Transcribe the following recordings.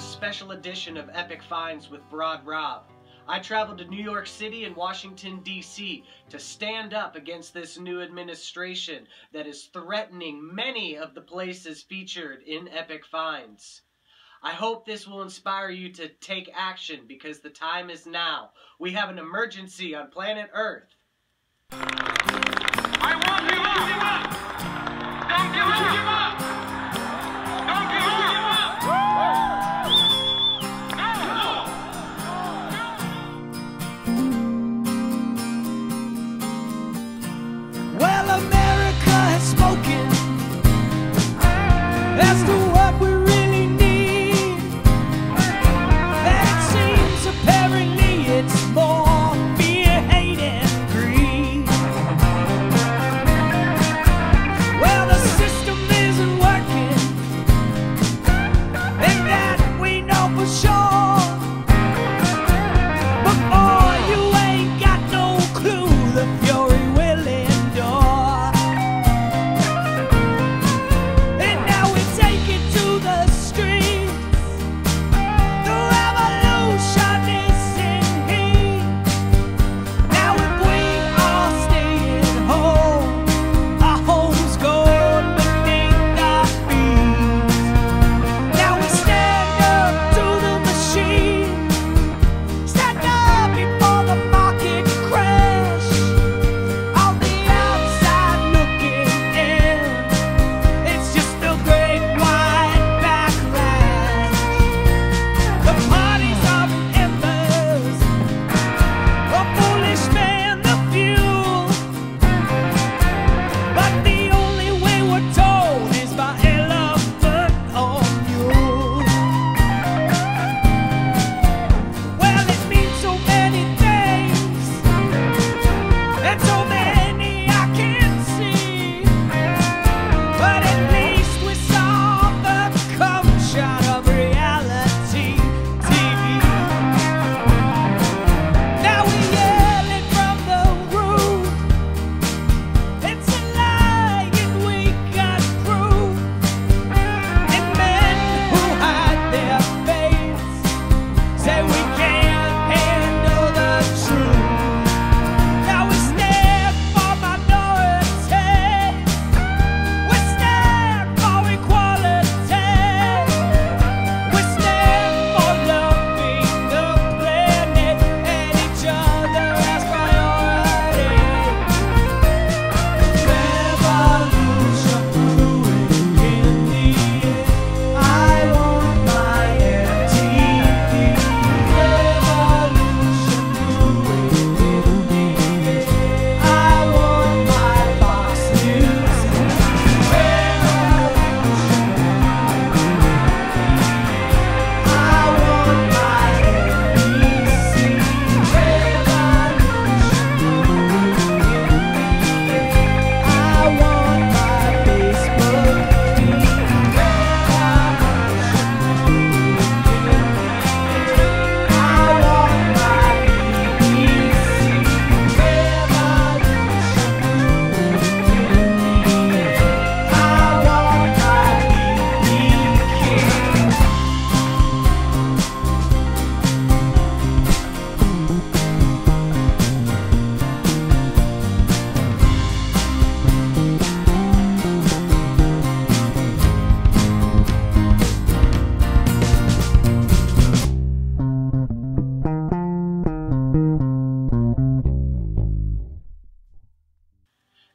a special edition of Epic Finds with Brod Rob. I traveled to New York City and Washington, D.C. to stand up against this new administration that is threatening many of the places featured in Epic Finds. I hope this will inspire you to take action because the time is now. We have an emergency on planet Earth. I want you up! Don't give up! Don't give up!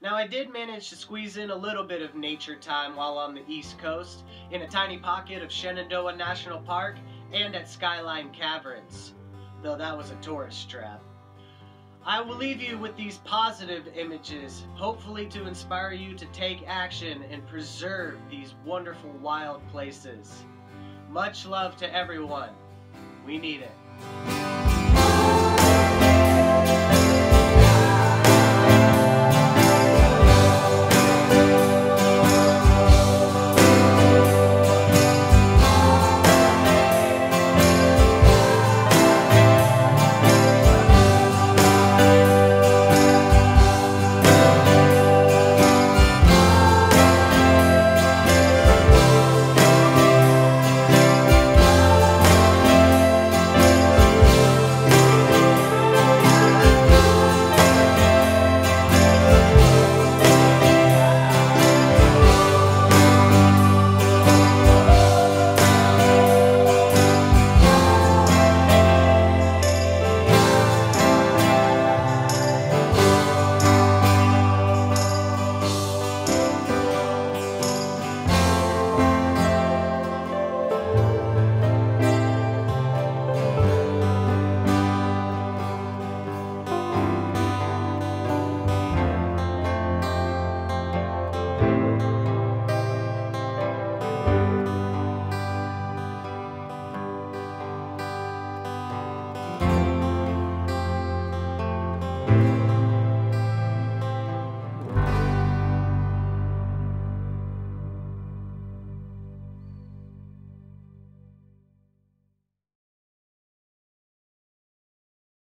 Now, I did manage to squeeze in a little bit of nature time while on the East Coast, in a tiny pocket of Shenandoah National Park and at Skyline Caverns, though that was a tourist trap. I will leave you with these positive images, hopefully to inspire you to take action and preserve these wonderful wild places. Much love to everyone. We need it.